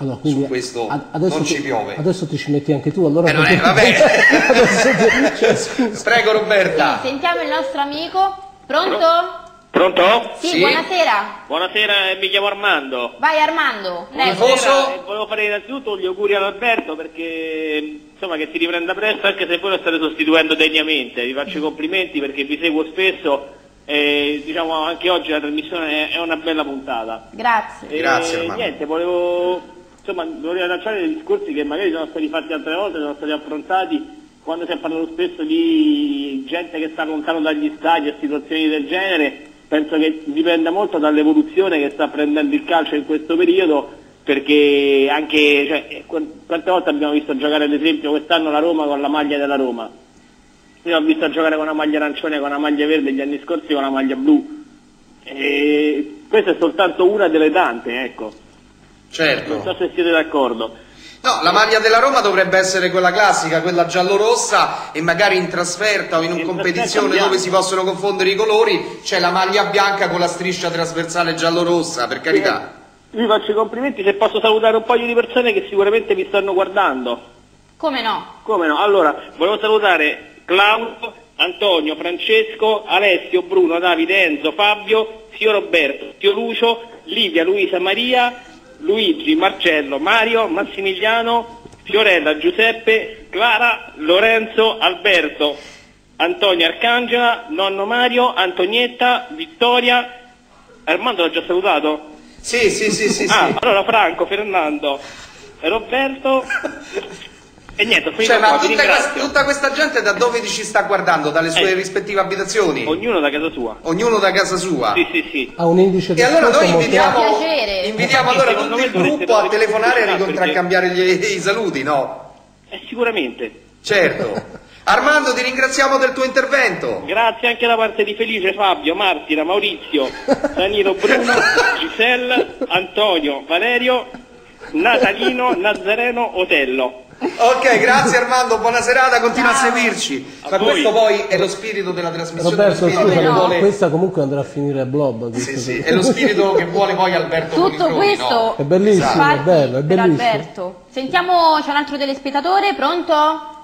Allora, quindi su questo ad- adesso non ti, ci piove. Adesso ti ci metti anche tu, allora... Eh, non è, va bene. cioè. Prego Roberta. Sentiamo il nostro amico. Pronto? Pronto? Sì, Sì. buonasera. Buonasera, eh, mi chiamo Armando. Vai Armando. Buonasera, eh, volevo fare innanzitutto gli auguri ad Alberto perché insomma che si riprenda presto anche se voi lo state sostituendo degnamente. Vi faccio i complimenti perché vi seguo spesso e diciamo anche oggi la trasmissione è- è una bella puntata. Grazie. E Grazie, Armando. niente, volevo insomma volevo lanciare dei discorsi che magari sono stati fatti altre volte, sono stati affrontati quando si è parlato spesso di gente che sta lontano dagli stadi e situazioni del genere. Penso che dipenda molto dall'evoluzione che sta prendendo il calcio in questo periodo perché anche cioè, eh, qu- quante volte abbiamo visto giocare ad esempio quest'anno la Roma con la maglia della Roma? Io ho visto giocare con una maglia arancione con una maglia verde gli anni scorsi con una maglia blu. E questa è soltanto una delle tante ecco non Certo. so se siete d'accordo No, la maglia della Roma dovrebbe essere quella classica, quella giallorossa e magari in trasferta o in una In competizione dove si possono confondere i colori c'è la maglia bianca con la striscia trasversale giallorossa, per carità. vi faccio i complimenti se posso salutare un paio di persone che sicuramente mi stanno guardando Come no? Come no? Allora, volevo salutare Claudio, Antonio, Francesco, Alessio, Bruno, Davide, Enzo, Fabio, zio Roberto, zio Lucio, Livia, Luisa, Maria, Luigi, Marcello, Mario, Massimiliano, Fiorella, Giuseppe, Clara, Lorenzo, Alberto, Antonio Arcangela, nonno Mario, Antonietta, Vittoria. Armando l'ha già salutato? Sì, sì, sì, sì, Ah, sì. allora Franco, Fernando, Roberto e niente, ho Cioè, ma tutta, questa, tutta questa gente da dove ci sta guardando? Dalle sue Eh. rispettive abitazioni? Ognuno da casa sua. Ognuno da casa sua? Sì, sì, sì. Ha un indice di E allora noi invitiamo, invitiamo allora tutto il gruppo a telefonare e ricontracambiare gli- i saluti, no? Eh, sicuramente. Certo. Armando, ti ringraziamo del tuo intervento. Grazie anche da parte di Felice, Fabio, Martina, Maurizio, Danilo, Bruno, Giselle, Antonio, Valerio, Natalino, Nazareno, Otello. Ok, grazie Armando, buona serata, continua a seguirci. A Ma voi. questo poi è lo spirito della trasmissione. Roberto, scusa, che no. vuole... questa comunque andrà a finire a blob. Sì, sì, è lo spirito che vuole poi Alberto Tutto questo no? È bellissimo, infatti, è bello, è per bellissimo. Alberto. Sentiamo, c'è un altro telespettatore, pronto?